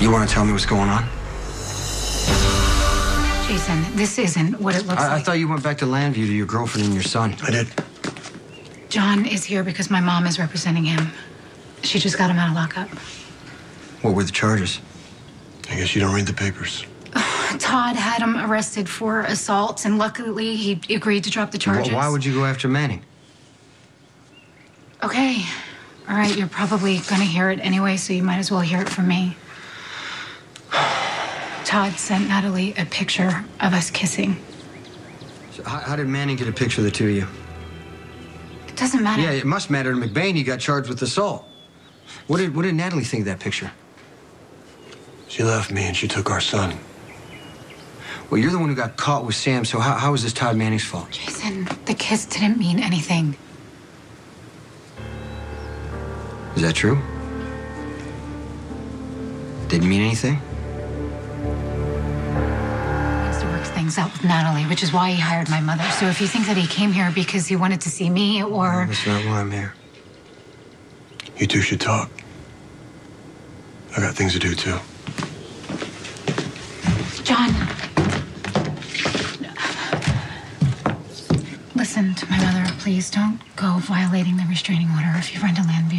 You want to tell me what's going on? Jason, this isn't what it looks I, I thought you went back to Llanview to your girlfriend and your son. I did. John is here because my mom is representing him. She just got him out of lockup. What were the charges? I guess you don't read the papers. Todd had him arrested for assault, and luckily he agreed to drop the charges. Wh- Why would you go after Manning? Okay. All right, you're probably gonna hear it anyway, so you might as well hear it from me. Todd sent Natalie a picture of us kissing. So how, how did Manning get a picture of the two of you? It doesn't matter. Yeah, it must matter to McBain. He got charged with assault. What did What did Natalie think of that picture? She left me and she took our son. Well, you're the one who got caught with Sam. So how, how is this Todd Manning's fault? Jason, the kiss didn't mean anything. Is that true? Didn't mean anything. Wants to work things out with Natalie, which is why he hired my mother. So if you think that he came here because he wanted to see me or That's not why I'm here. You two should talk. I got things to do too. John. Listen to my mother, please. Don't go violating the restraining order. If you run to Llanview,